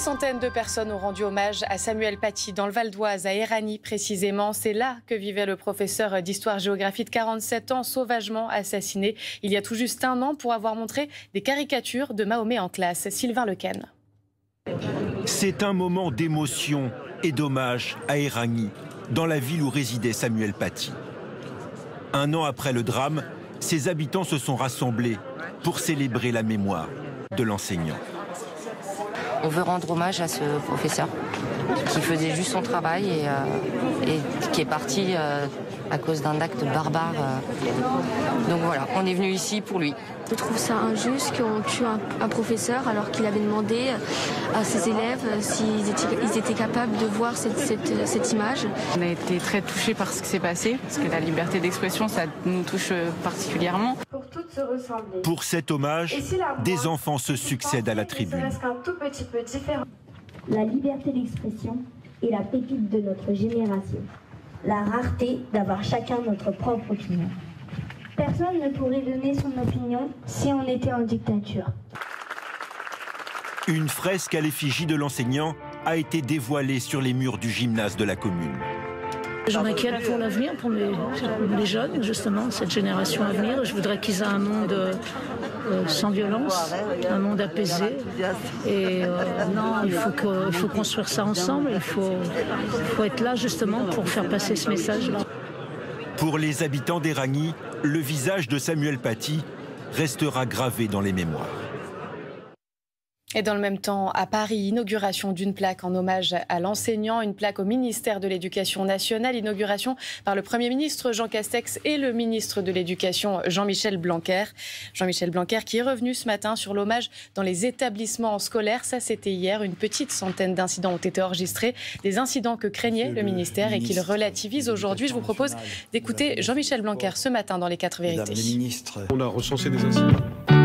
centaines de personnes ont rendu hommage à Samuel Paty dans le Val d'Oise, à Éragny précisément. C'est là que vivait le professeur d'histoire-géographie de 47 ans, sauvagement assassiné il y a tout juste un an pour avoir montré des caricatures de Mahomet en classe. Sylvain Lequen. C'est un moment d'émotion et d'hommage à Éragny, dans la ville où résidait Samuel Paty. Un an après le drame, ses habitants se sont rassemblés pour célébrer la mémoire de l'enseignant. On veut rendre hommage à ce professeur qui faisait juste son travail et, euh, qui est parti euh, à cause d'un acte barbare. Euh. Donc voilà, on est venu ici pour lui. Je trouve ça injuste qu'on tue un, professeur alors qu'il avait demandé à ses élèves s'ils étaient, étaient, capables de voir cette, cette, image. On a été très touchés par ce qui s'est passé, parce que la liberté d'expression, ça nous touche particulièrement. Pour toutes se ressembler. Pour cet hommage, des enfants se succèdent à la tribune. La liberté d'expression est la pépite de notre génération. La rareté d'avoir chacun notre propre opinion. Personne ne pourrait donner son opinion si on était en dictature. Une fresque à l'effigie de l'enseignant a été dévoilée sur les murs du gymnase de la commune. Je m'inquiète pour l'avenir, pour les, jeunes, justement, cette génération à venir. Je voudrais qu'ils aient un monde euh, sans violence, un monde apaisé. Et euh, il faut, il faut construire ça ensemble. Il faut, faut être là, justement, pour faire passer ce message-là. Pour les habitants d'Eragny, le visage de Samuel Paty restera gravé dans les mémoires. Et dans le même temps, à Paris, inauguration d'une plaque en hommage à l'enseignant, une plaque au ministère de l'Éducation nationale, inauguration par le Premier ministre Jean Castex et le ministre de l'Éducation Jean-Michel Blanquer. Jean-Michel Blanquer qui est revenu ce matin sur l'hommage dans les établissements scolaires. Ça, c'était hier. Une petite centaine d'incidents ont été enregistrés, des incidents que craignait le, ministère et qu'il relativise aujourd'hui. Je vous propose d'écouter Jean-Michel Blanquer ce matin dans les quatre vérités. On a recensé des incidents.